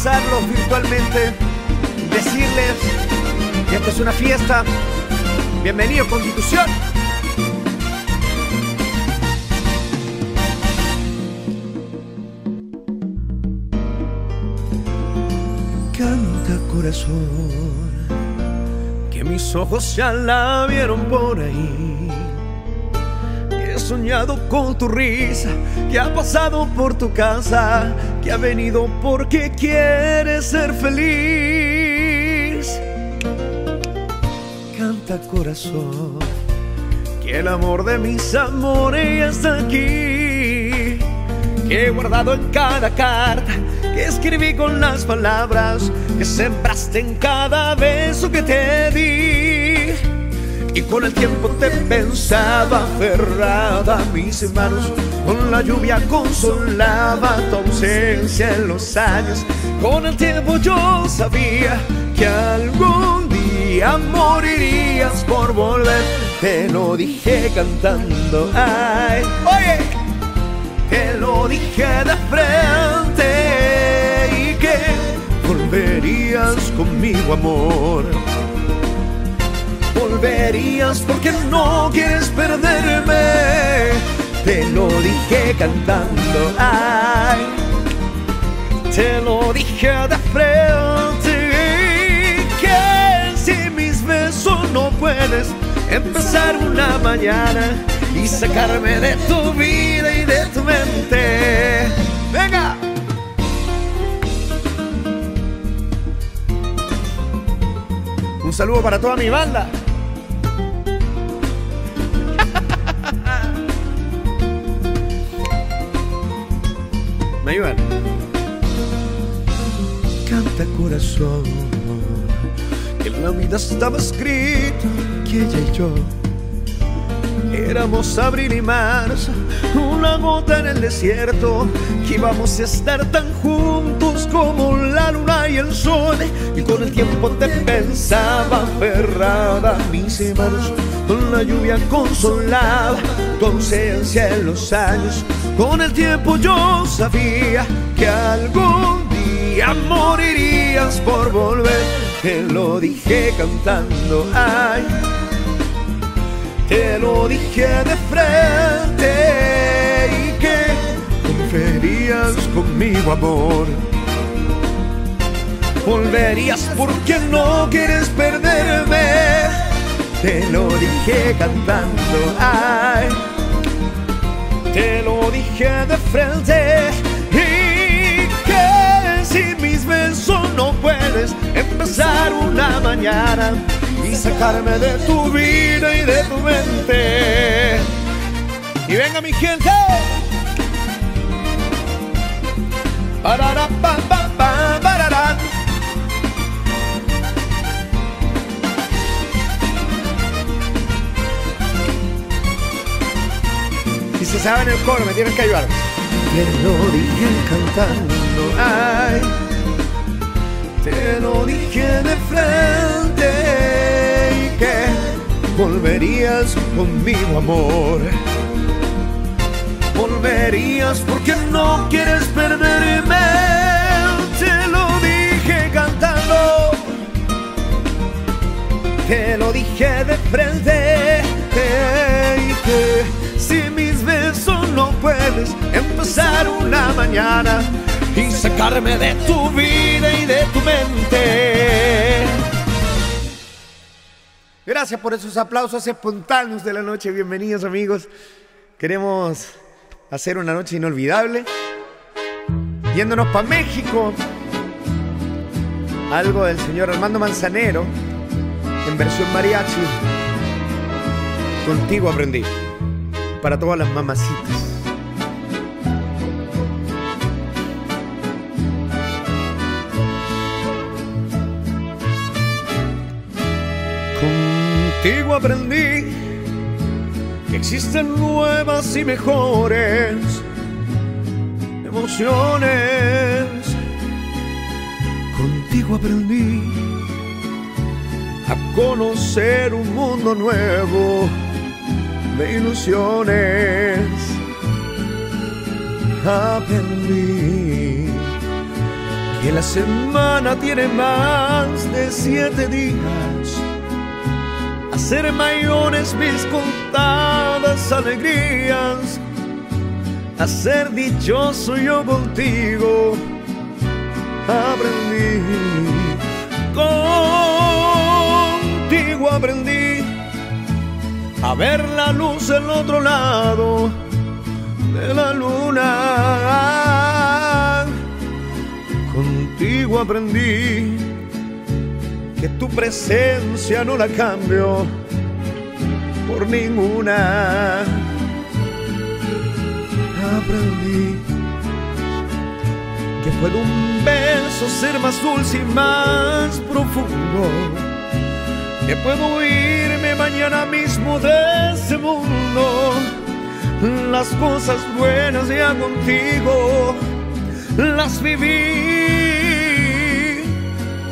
abrazarlos virtualmente, decirles que esto es una fiesta. Bienvenido Constitución. Canta corazón, que mis ojos ya la vieron por ahí. Que he soñado con tu risa, que ha pasado por tu casa, que ha venido porque quiere ser feliz. Canta corazón, que el amor de mis amores está aquí, que he guardado en cada carta que escribí con las palabras que sembraste en cada beso que te di. Y con el tiempo te pensaba aferrada a mis manos, con la lluvia consolaba tu ausencia en los años. Con el tiempo yo sabía que algún día morirías por volver. Te lo dije cantando, ay, oye, te lo dije de frente y que volverías conmigo, amor. Volverías porque no quieres perderme. Te lo dije cantando, ay, te lo dije de frente que si mis besos no puedes empezar una mañana y sacarme de tu vida y de tu mente. Venga. Un saludo para toda mi banda. Canta corazón, que en la vida estaba escrito que ella y yo Éramos abril y marzo, una gota en el desierto, que íbamos a estar tan juntos como la luna y el sol. Y con el tiempo te pensaba aferrada a mis manos, con la lluvia consolaba tu ausencia en los años. Con el tiempo yo sabía que algún día morirías por volver. Te lo dije cantando, ay te lo dije de frente y que conferías conmigo amor. Volverías porque no quieres perderme. Te lo dije cantando, ay. Te lo dije de frente y que sin mis besos no puedes empezar una mañana y sacarme de tu vida y de tu mente. Y venga mi gente. Parará, pa, pa, pa, parará. Si se saben el coro, me tienen que ayudar. Te lo dije cantando, ay, te lo dije de frente que volverías conmigo, amor. Volverías porque no quieres perderme. Te lo dije cantando. Te lo dije de frente. Y que puedes empezar una mañana y sacarme de tu vida y de tu mente. Gracias por esos aplausos espontáneos de la noche. Bienvenidos amigos. Queremos hacer una noche inolvidable. Yéndonos para México. Algo del señor Armando Manzanero en versión mariachi. Contigo aprendí. Para todas las mamacitas. Contigo aprendí que existen nuevas y mejores emociones. Contigo aprendí a conocer un mundo nuevo de ilusiones. aprendí que la semana tiene más de siete días. Hacer mayores mis contadas alegrías. A ser dichoso yo contigo aprendí. Contigo aprendí a ver la luz del otro lado de la luna. Contigo aprendí que tu presencia no la cambio por ninguna. Aprendí que puede un beso ser más dulce y más profundo. Que puedo irme mañana mismo de ese mundo las cosas buenas ya contigo las viví,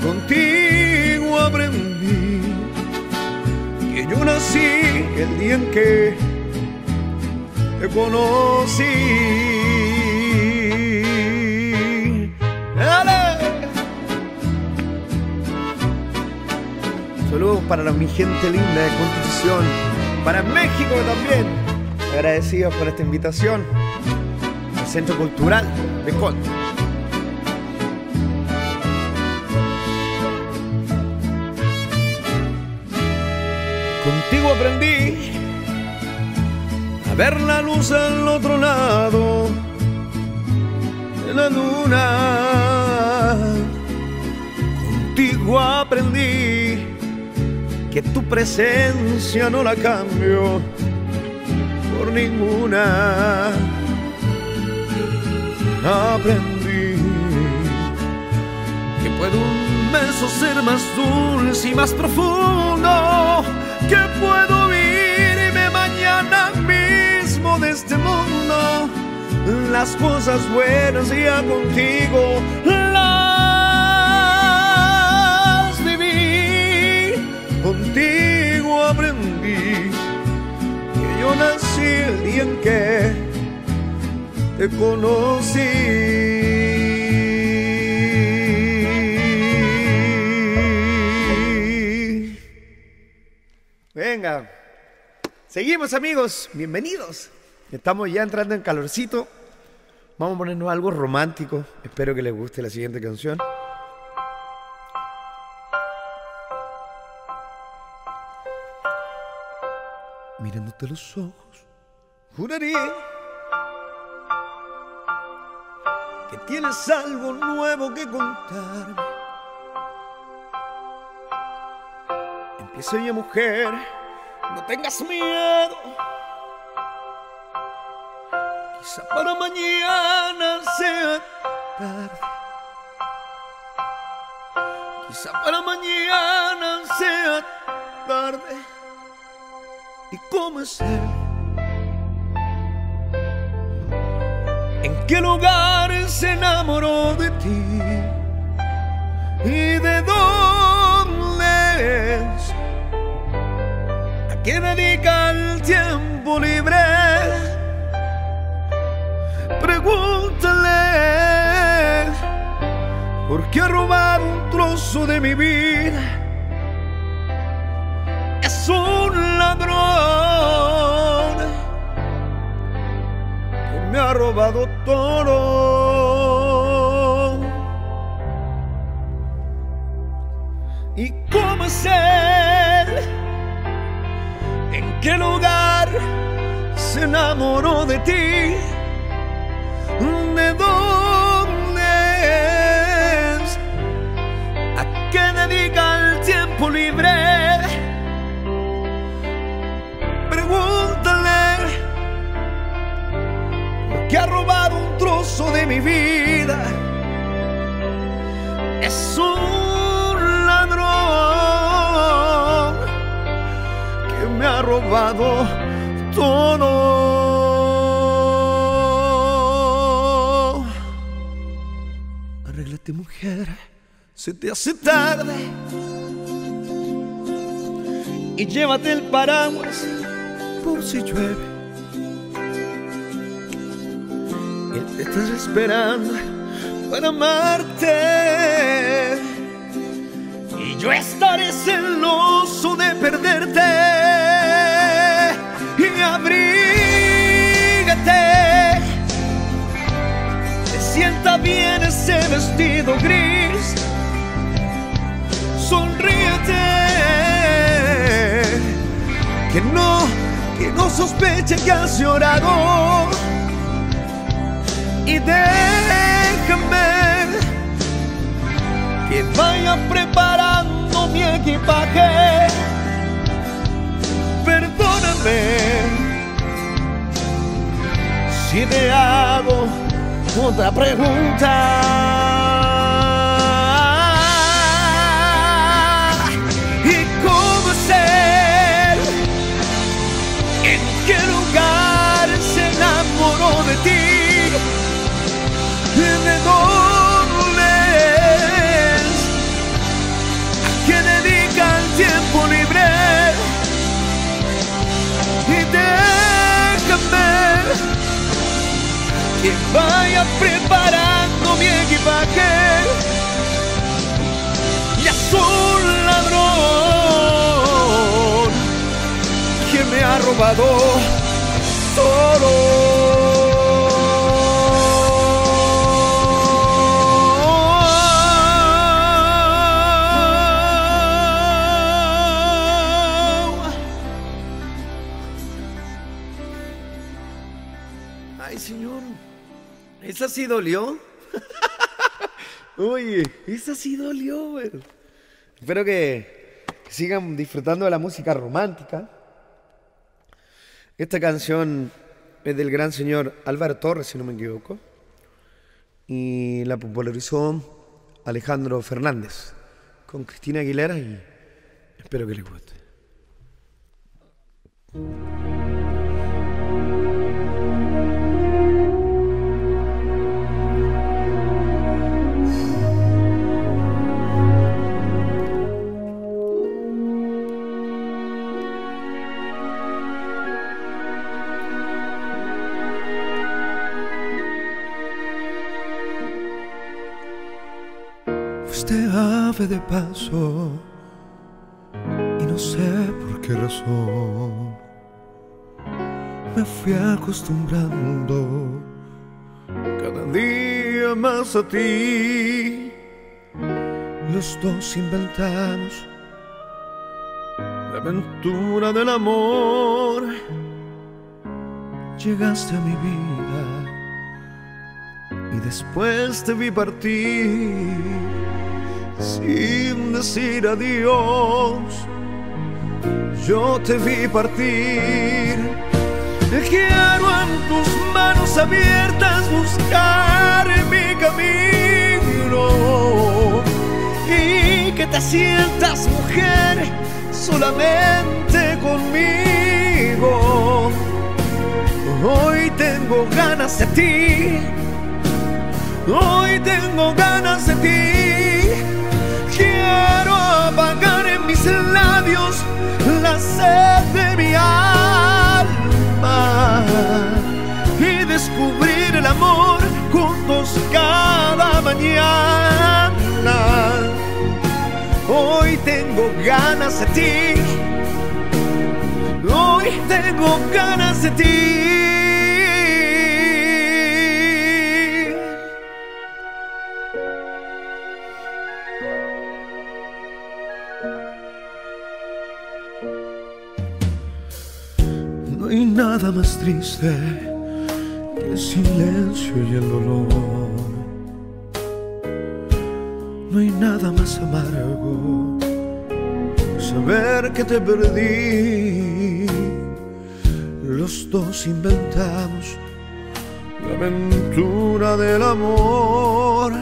contigo aprendí que yo nací el día en que te conocí. ¡Dale! Saludos para mi gente linda de Constitución, para México también agradecidos por esta invitación al Centro Cultural de Conte. Contigo aprendí a ver la luz al otro lado de la luna. Contigo aprendí que tu presencia no la cambio ninguna. Aprendí que puede un beso ser más dulce y más profundo, que puedo irme mañana mismo de este mundo. Las cosas buenas ya contigo las viví, contigo aprendí que yo nací el día en que te conocí. Venga, seguimos amigos, bienvenidos. Estamos ya entrando en calorcito. Vamos a ponernos algo romántico. Espero que les guste la siguiente canción. Mirándote los ojos Juraría que tienes algo nuevo que contarme. Empieza ya mujer, no tengas miedo. Quizá para mañana sea tarde. Quizá para mañana sea tarde. ¿Y es él? qué lugar se enamoró de ti y de dónde a qué dedica el tiempo libre. Pregúntale por qué ha robado un trozo de mi vida. Es un ladrón me ha robado todo. ¿Y cómo? ¿En qué lugar se enamoró de ti? ¿De dónde es? ¿A qué dedica el tiempo libre? que ha robado un trozo de mi vida. Robado todo. Arréglate mujer, se te hace tarde. Y llévate el paraguas por si llueve estás esperando para amarte. Y yo estaré celoso de perderte. Y abrígate. Te sienta bien ese vestido gris. Sonríete. Que no, que no sospeche que has llorado y déjame que vaya preparando mi equipaje. Perdóname si te hago otra pregunta. ¿Y cómo él? ¿En qué lugar se enamoró de ti? Que vaya preparando mi equipaje. Y a su ladrón que me ha robado todo. Esa sí dolió. Oye, esa sí dolió, güey. Espero que sigan disfrutando de la música romántica. Esta canción es del gran señor Álvaro Torres, si no me equivoco. Y la popularizó Alejandro Fernández con Cristina Aguilera y espero que les guste. De paso y no sé por qué razón me fui acostumbrando cada día más a ti. Los dos inventamos la aventura del amor. Llegaste a mi vida y después te vi partir sin decir adiós. Yo te vi partir. Quiero en tus manos abiertas buscar mi camino y que te sientas mujer solamente conmigo. Hoy tengo ganas de ti. Hoy tengo ganas de ti. De mi alma y descubrir el amor juntos cada mañana. Hoy tengo ganas de ti. Hoy tengo ganas de ti. Nada más triste que el silencio y el dolor. No hay nada más amargo saber que te perdí. Los dos inventamos la aventura del amor.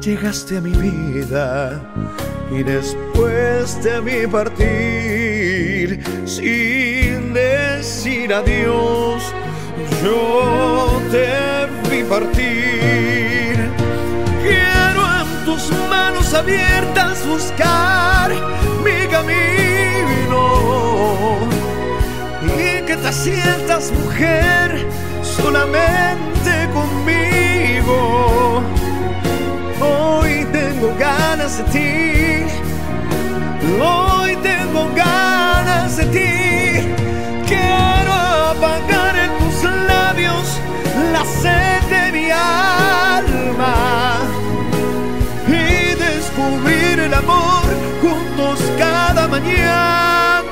Llegaste a mi vida y después te vi partir sin decir adiós. Yo te vi partir. Quiero en tus manos abiertas buscar mi camino y que te sientas mujer solamente conmigo. Hoy tengo ganas de ti. Hoy tengo ganas de ti. Apagar en tus labios la sed de mi alma y descubrir el amor juntos cada mañana.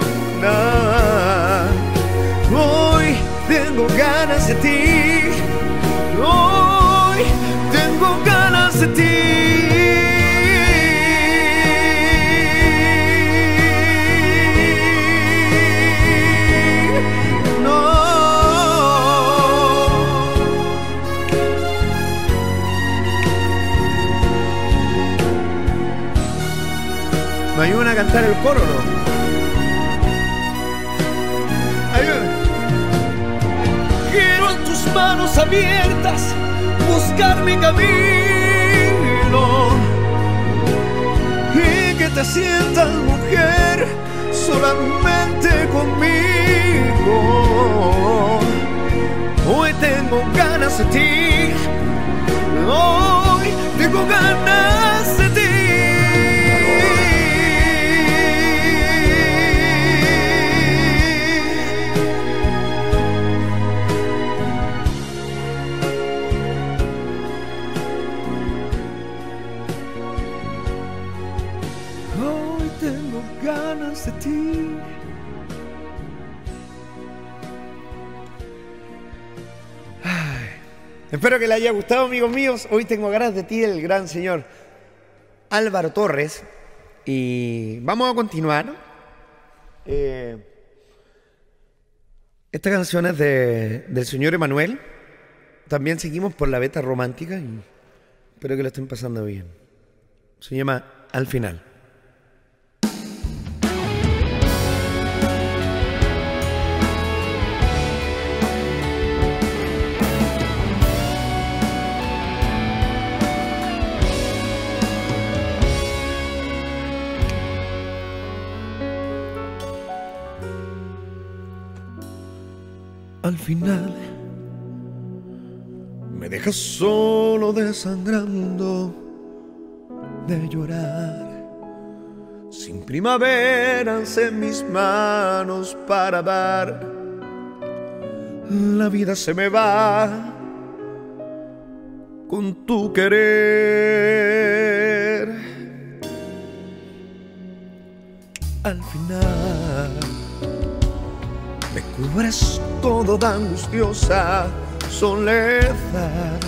Hoy tengo ganas de ti. Hoy tengo ganas de ti. Cantar el coro no? Quiero en tus manos abiertas buscar mi camino y que te sientas mujer solamente conmigo. Hoy tengo ganas de ti, hoy tengo ganas de ti. Espero que le haya gustado, amigos míos. Hoy tengo ganas de ti, el gran señor Álvaro Torres. Y vamos a continuar. Eh, esta canción es de- del señor Emanuel. También seguimos por la beta romántica y espero que lo estén pasando bien. Se llama Al final. Al final me dejas solo desangrando de llorar. Sin primaveras en mis manos para dar. La vida se me va con tu querer. Al final cubres todo de angustiosa soledad.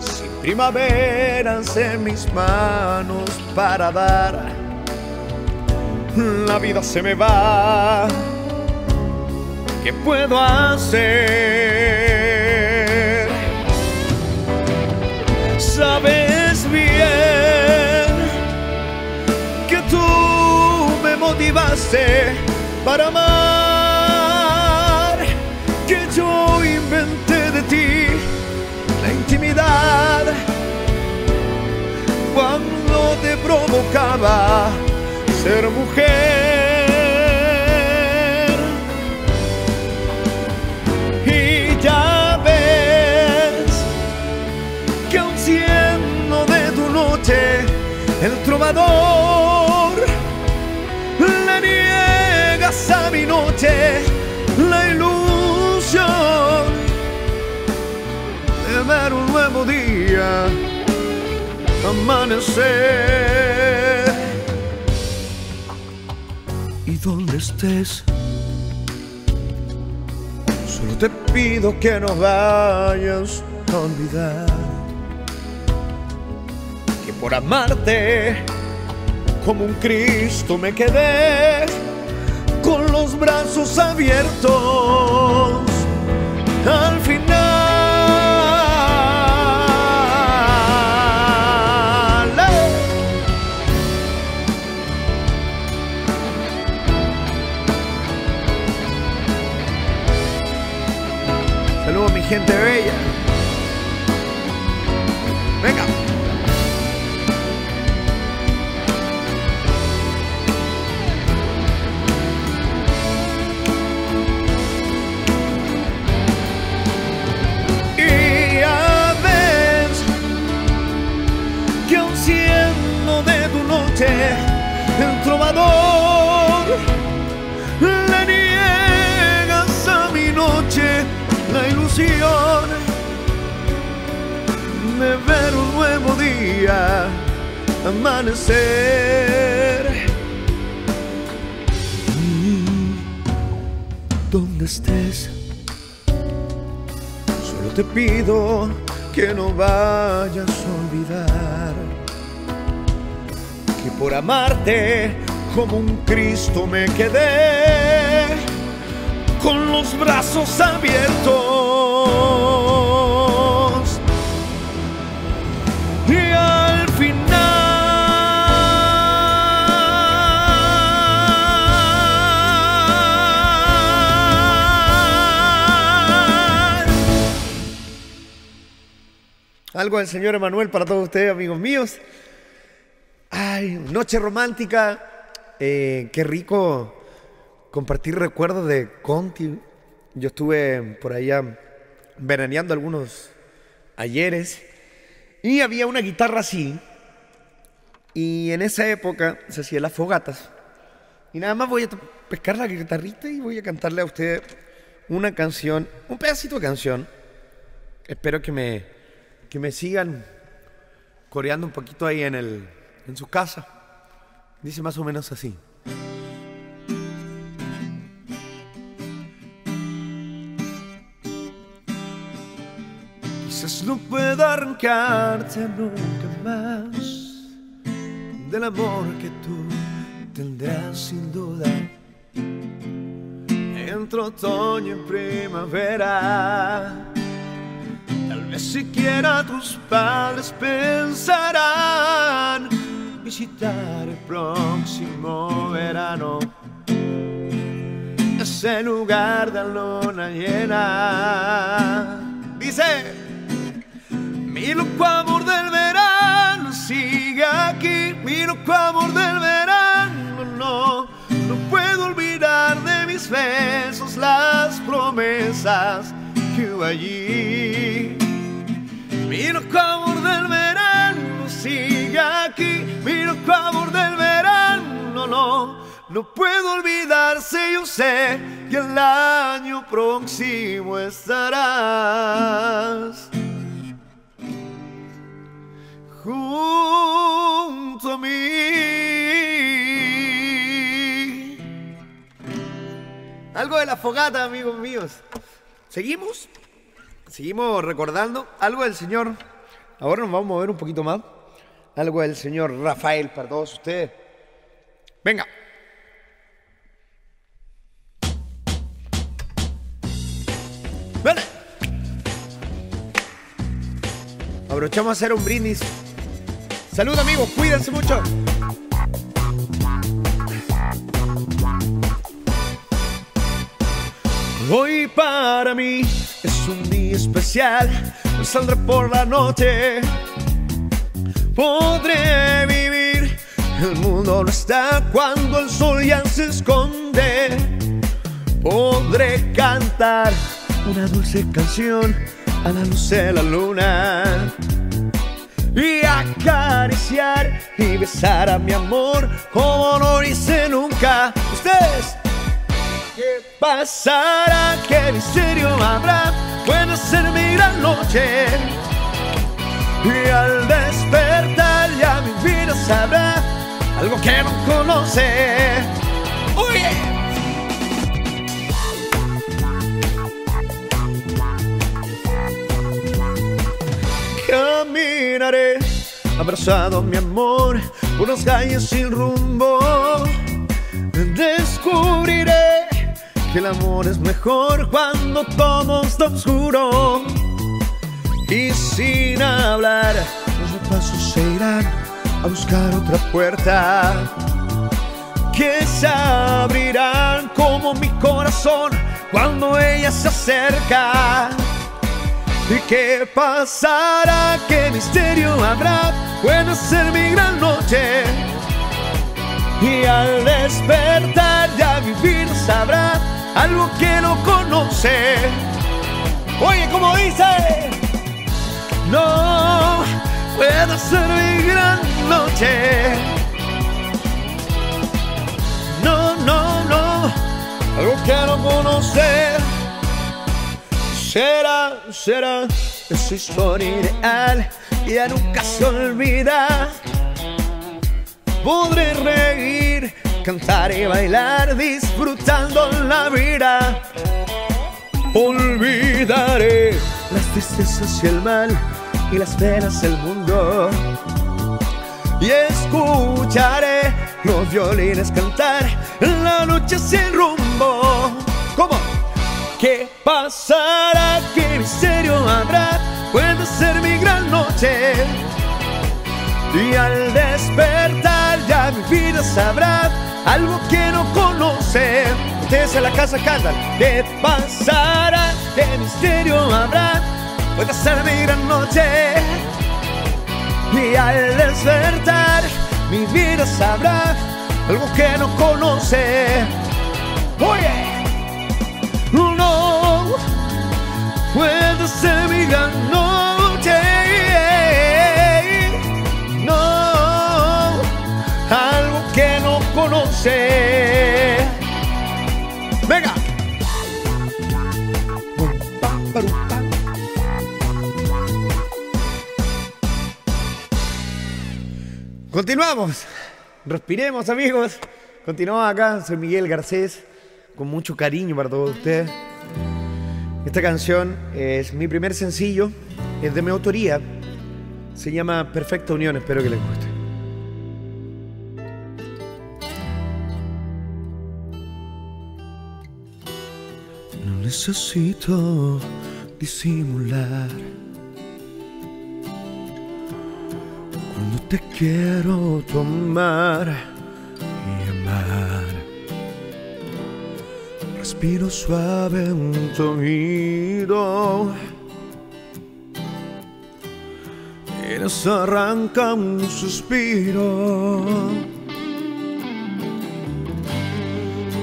Sin primaveras en mis manos para dar, la vida se me va. ¿Qué puedo hacer? Sabes bien que tú me motivaste para amar, la intimidad cuando te provocaba ser mujer. Y ya ves que aun siendo de tu noche el trovador, le niegas a mi noche día amanecer. Y donde estés, solo te pido que no vayas a olvidar que por amarte como un Cristo me quedé con los brazos abiertos al final. gente bella. Venga. Y ya ves que aun siendo de tu noche el trovador ilusión de ver un nuevo día amanecer. Y donde estés, solo te pido que no vayas a olvidar que por amarte como un Cristo me quedé con los brazos abiertos. Algo del señor Emanuel para todos ustedes, amigos míos. Ay, noche romántica. Eh, qué rico compartir recuerdos de Conti. Yo estuve por allá veraneando algunos ayeres y había una guitarra así. Y en esa época se hacían las fogatas. Y nada más voy a pescar la guitarrita y voy a cantarle a usted una canción, un pedacito de canción. Espero que me, que me sigan coreando un poquito ahí en, el, en su casa. Dice más o menos así. Quizás no pueda arrancarte nunca más del amor que tú tendrás sin duda. Entre otoño y primavera, vez siquiera tus padres pensarán visitar el próximo verano ese lugar de luna llena. Dice. Mi loco amor del verano sigue aquí, mi loco amor del verano no, no puedo olvidar de mis besos las promesas que hubo allí. Mi loco amor del verano sigue aquí, mi loco amor del verano no, no puedo olvidarse, yo sé que el año próximo estarás junto a mí. Algo de la fogata, amigos míos. ¿Seguimos? Seguimos recordando algo del Señor. Ahora nos vamos a mover un poquito más. Algo del Señor Rafael para todos ustedes. Venga. Vale. Aprovechamos a hacer un brindis. Salud amigos, cuídense mucho. Hoy para mí es un día especial, pues saldré por la noche. Podré vivir, el mundo no está cuando el sol ya se esconde. Podré cantar una dulce canción a la luz de la luna y acariciar y besar a mi amor como no hice nunca. Ustedes, ¿qué pasará? ¿Qué misterio habrá? Puede ser mi gran noche. Y al despertar ya mi vida sabrá algo que no conoce. Oye. Caminaré abrazado mi amor por las calles sin rumbo. Descubriré que el amor es mejor cuando todo está oscuro. Y sin hablar, los pasos se irán a buscar otra puerta. Que se abrirán como mi corazón cuando ella se acerca. ¿Y qué pasará? ¿Qué misterio habrá? Puede ser mi gran noche. Y al despertar ya vivir sabrá algo que no conoce. Oye, como dice, no puedo ser mi gran noche. No, no, no, algo que no conoce. Será, será esa historia ideal, y ya nunca se olvida. Podré reír cantar y bailar disfrutando la vida. Olvidaré las tristezas y el mal y las penas del mundo. Y escucharé los violines cantar en la noche sin rumbo. ¿Cómo? ¿Qué pasará? ¿Qué misterio habrá? Puede ser mi gran noche. Y al despertar ya mi vida sabrá algo que no conoce. En la casa cantan. ¿Qué pasará? ¿Qué misterio habrá? Puede ser mi gran noche. Y al despertar mi vida sabrá algo que no conoce. Oye, no puede ser mi gran noche. Venga. Continuamos. Respiremos, amigos. Continuamos acá. Soy Miguel Garcés. Con mucho cariño para todos ustedes. Esta canción es mi primer sencillo. Es de mi autoría. Se llama Perfecta Unión. Espero que les guste. Necesito disimular. Cuando te quiero tomar y amar, respiro suave en tu oído. Arranca un suspiro.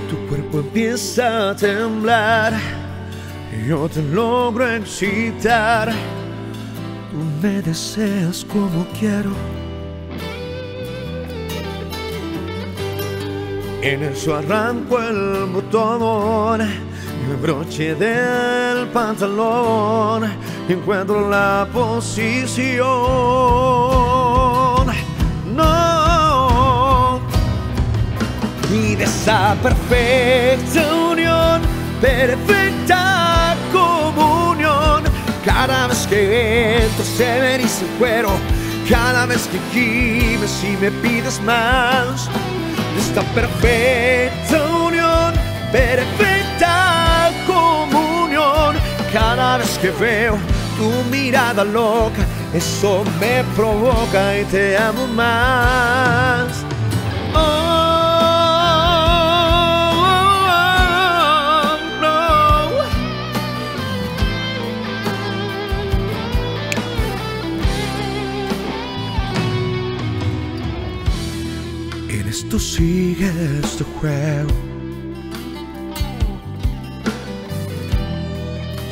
Tu cuerpo empieza a temblar. Yo te logro excitar. Tú me deseas como quiero. En eso arranco el botón y el broche del pantalón. Encuentro la posición. No. Y de esa perfecta unión, perfecta. Cada vez que entro se me eriza el cuero. Cada vez que gimes y me pides más. Esta perfecta unión, perfecta comunión. Cada vez que veo tu mirada loca, eso me provoca y te amo más. En esto sigue este juego.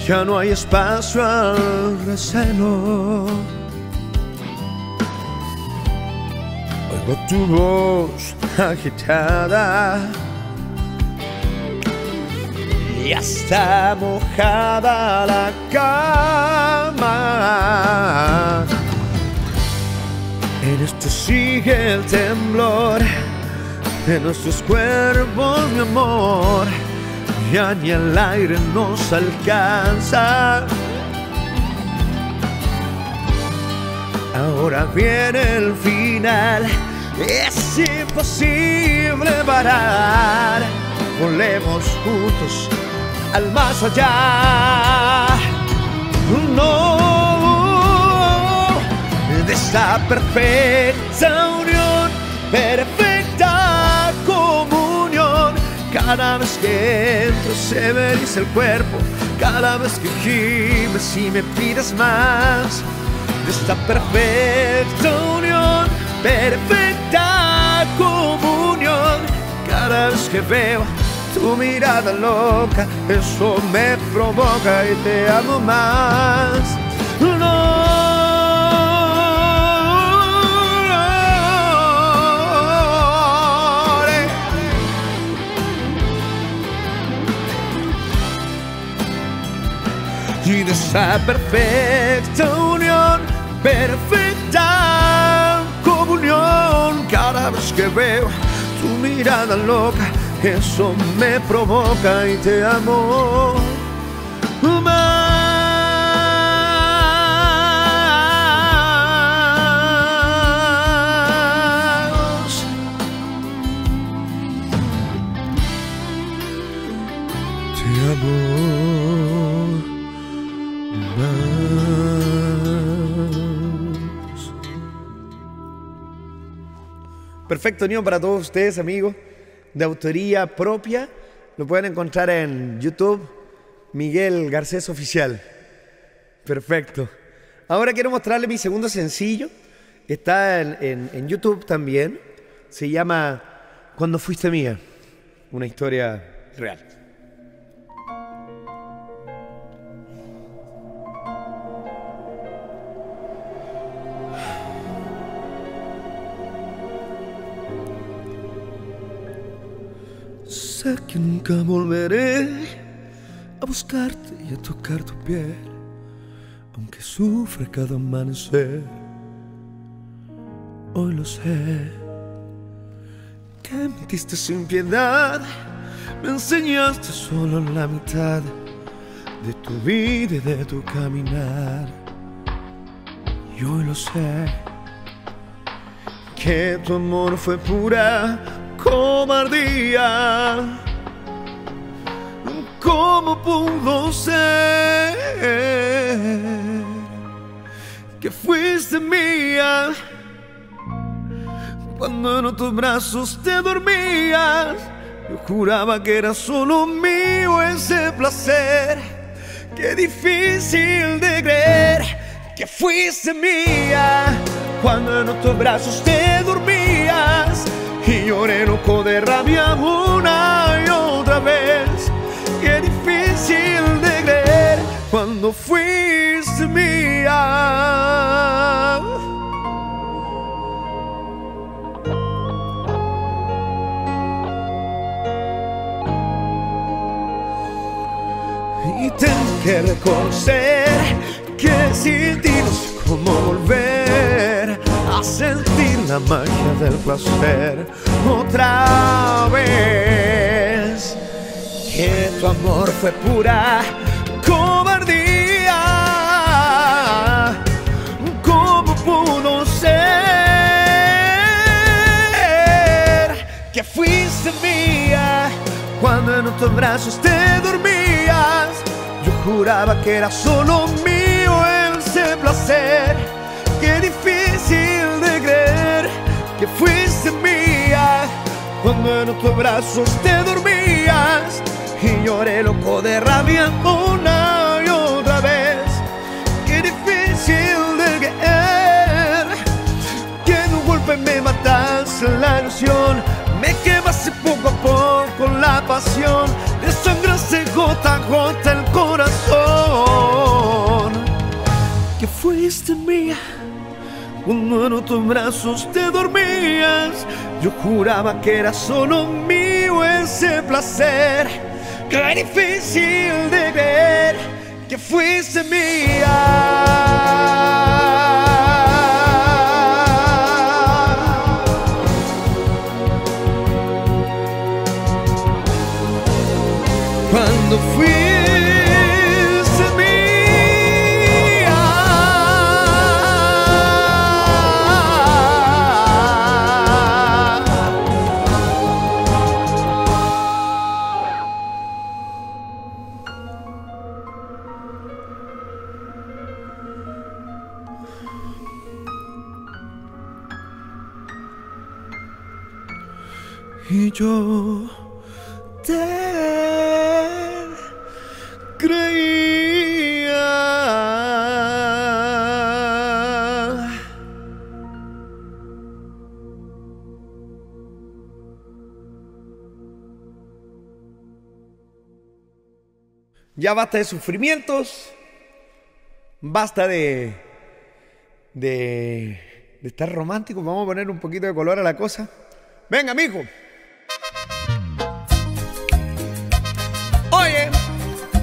Ya no hay espacio al recelo. Oigo tu voz agitada. Ya está mojada la cama. En esto sigue el temblor de nuestros cuerpos, mi amor. Ya ni el aire nos alcanza. Ahora viene el final. Es imposible parar. Volemos juntos al más allá. No de esta perfecta unión, perfecta Cada vez que entro se me eriza el cuerpo, cada vez que gimes y me pides más. De esta perfecta unión, perfecta comunión. Cada vez que veo tu mirada loca, eso me provoca y te amo más. No, esa perfecta unión, perfecta comunión. Cada vez que veo tu mirada loca, eso me provoca y te amo. Perfecto unión para todos ustedes, amigos, de autoría propia. Lo pueden encontrar en YouTube, Miguel Garcés Oficial. Perfecto. Ahora quiero mostrarle mi segundo sencillo. Está en, en- en YouTube también. Se llama Cuando fuiste mía. Una historia real. Sé que nunca volveré a buscarte y a tocar tu piel, aunque sufre cada amanecer. Hoy lo sé, que mentiste sin piedad, me enseñaste solo la mitad de tu vida y de tu caminar. Y hoy lo sé, que tu amor fue pura cobardía. ¿Cómo pudo ser que fuiste mía cuando en otros brazos te dormías? Yo juraba que era solo mío ese placer. Qué difícil de creer que fuiste mía cuando en otros brazos te dormías lloré loco de rabia una y otra vez. Qué difícil de creer cuando fuiste mía. Y tengo que reconocer que sin ti no la magia del placer otra vez. Que tu amor fue pura cobardía. ¿Cómo pudo ser que fuiste mía cuando en otros brazos te dormías? Yo juraba que era solo mío ese placer. Qué difícil que fuiste mía cuando en otros brazos te dormías y lloré loco de rabia una y otra vez. Qué difícil de creer que de un golpe me mataste la ilusión, me quemaste poco a poco la pasión, desangraste gota a gota el corazón. Que fuiste mía cuando en otros brazos te dormías, yo juraba que era solo mío ese placer. Qué difícil de ver que fuiste mía. Cuando fuiste yo te creía. Ya basta de sufrimientos, basta de, de, de estar romántico. Vamos a poner un poquito de color a la cosa. Venga, amigo.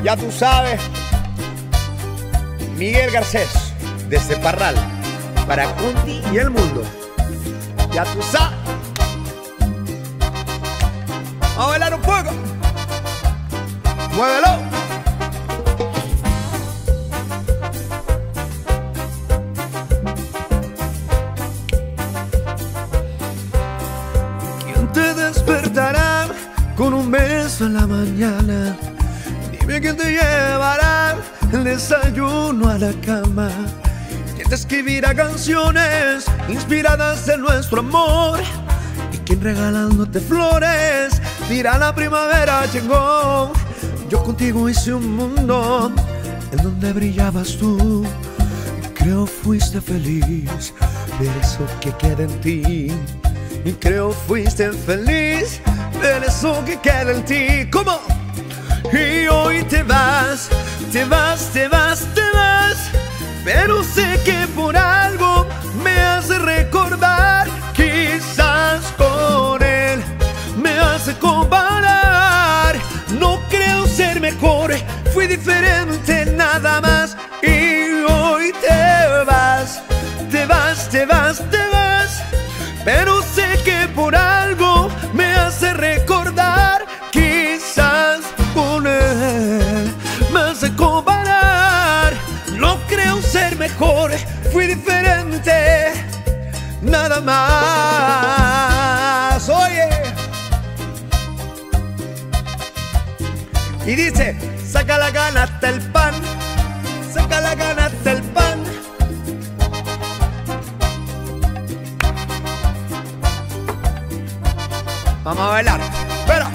Ya tú sabes, Miguel Garcés, desde Parral, para Conti y el mundo. Ya tú sabes. Vamos a bailar un poco. Muévelo. ¿Quién te despertará con un beso en la mañana? Dime quién te llevará el desayuno a la cama. ¿Quién te escribirá canciones inspiradas en nuestro amor? ¿Y quién regalándote flores dirá la primavera llegó? Yo contigo hice un mundo en donde brillabas tú. Y creo fuiste feliz, ver eso que queda en ti. Y creo fuiste feliz, ver eso que queda en ti. ¿Cómo? Y hoy te vas, te vas, te vas, te vas. Pero sé que por algo me hace recordar. Quizás con él me hace comparar. No creo ser mejor, fui diferente nada más. Y dice, saca la gana hasta el pan. Saca la gana hasta el pan. Vamos a bailar. Pero.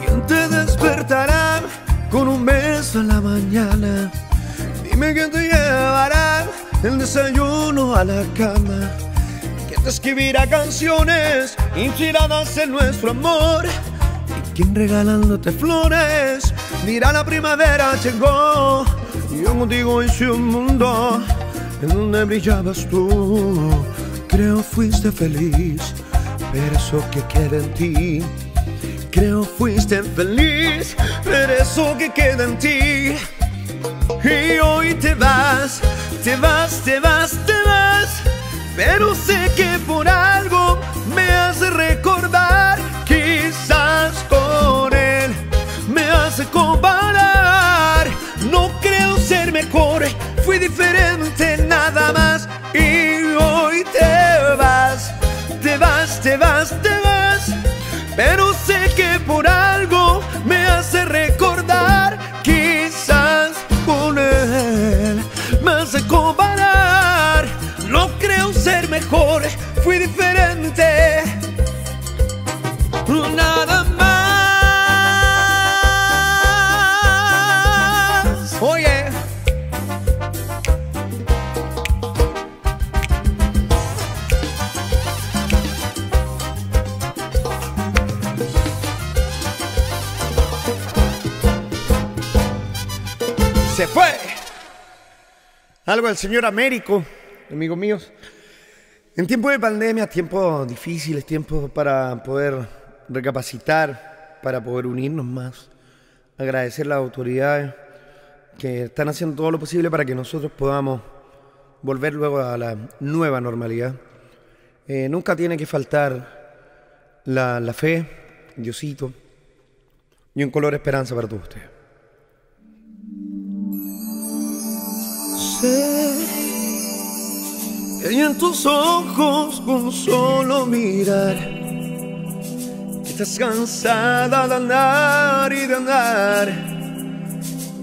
¿Quién te despertará con un beso en la mañana? Dime quién te llevará el desayuno a la cama. ¿Quién te escribirá canciones inspiradas en nuestro amor? ¿Y quién regalándote flores dirá la primavera llegó? Yo contigo hice un mundo en donde brillabas tú. Creo fuiste feliz, pero eso que queda en ti. Creo fuiste feliz, pero eso que queda en ti. Y hoy te vas, te vas, te vas, te vas. Pero sé que por algo me hace recordar. Quizás con él me hace comparar. No creo ser mejor, fui diferente nada más. Y hoy te vas, te vas, te vas, te vas. Pero sé que por algo me hace recordar. Algo del señor Américo, amigos míos. En tiempo de pandemia, tiempos difíciles, tiempos para poder recapacitar, para poder unirnos más, agradecer a las autoridades que están haciendo todo lo posible para que nosotros podamos volver luego a la nueva normalidad. Eh, nunca tiene que faltar la, la fe, Diosito, y un color de esperanza para todos ustedes. Sé que hay en tus ojos con solo mirar que estás cansada de andar y de andar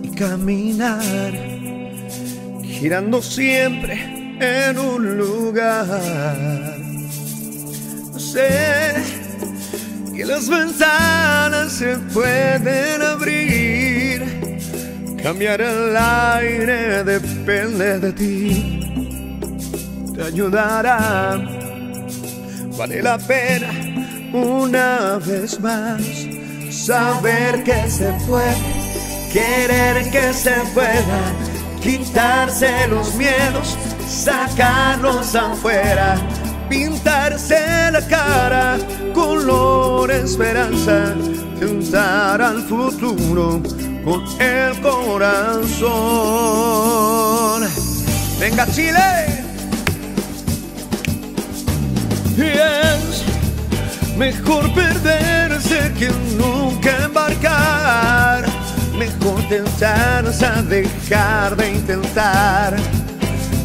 y caminar girando siempre en un lugar. Sé que las ventanas se pueden abrir Cambiar el aire depende de ti, te ayudará. Vale la pena una vez más saber que se puede, querer que se pueda, quitarse los miedos, sacarlos afuera. pintarse la cara, color esperanza, tentar al futuro con el corazón. Venga Chile. Es mejor perderse que nunca embarcar. Mejor tentarse a dejar de intentar.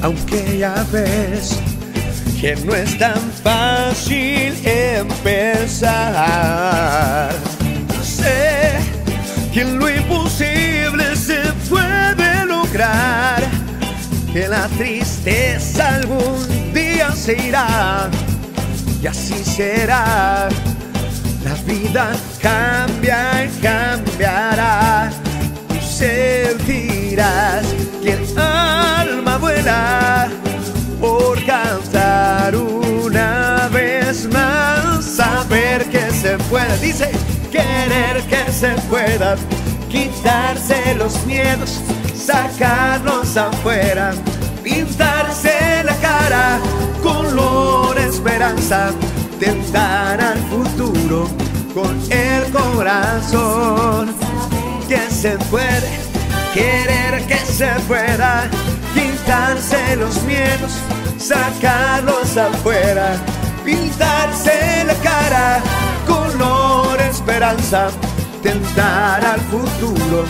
Aunque ya ves que no es tan fácil empezar. Sé que lo imposible se puede lograr, que la tristeza algún día se irá y así será. La vida cambia Quitarse los miedos, sacarlos afuera. Pintarse la cara, color esperanza. Tentar al futuro con el corazón. Que se puede, querer que se pueda Pintarse los miedos, sacarlos afuera, pintarse la cara, color esperanza, tentar al futuro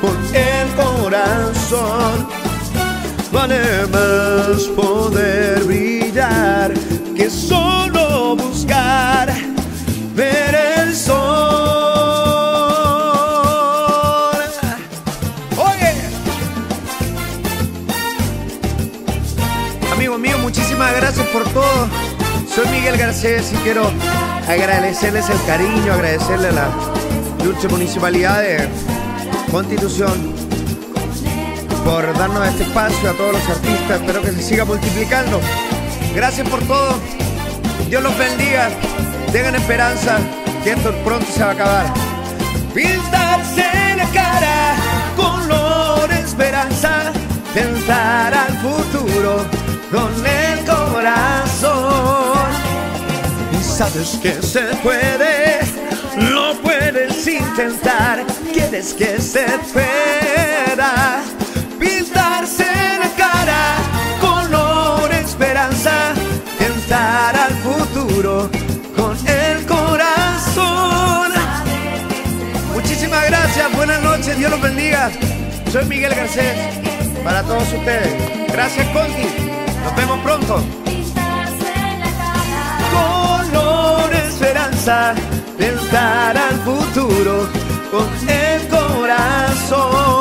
con el corazón. Vale más poder brillar que solo buscar ver el sol. mío, muchísimas gracias por todo. Soy Miguel Garcés y quiero agradecerles el cariño, agradecerle la Dulce Municipalidad de Constitución por darnos este espacio a todos los artistas. Espero que se siga multiplicando. Gracias por todo. Dios los bendiga. Tengan esperanza que esto pronto se va a acabar. Pintarse la cara, color esperanza, pensar al futuro con el corazón. Y sabes que se puede, lo puedes intentar. Quieres que se pueda pintarse la cara, color esperanza, tentar al futuro con el corazón. Muchísimas gracias, buenas noches, Dios los bendiga. Soy Miguel Garcés, para todos ustedes. Gracias, Conti. Nos vemos pronto. Color esperanza, pensar al futuro con el corazón.